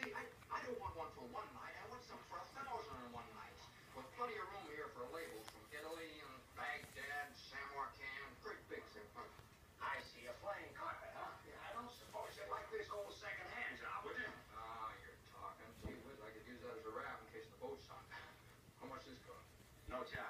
See, I, I don't want one for one night. I want some for a thousand and one nights. With plenty of room here for labels from Italy and Baghdad, Samarkand, great big thing. I see a flying carpet, huh? I don't suppose you like this old second-hand job, would you? Ah, you're talking. Gee whiz, I could use that as a wrap in case the boat sunk. How much this cost? No charge.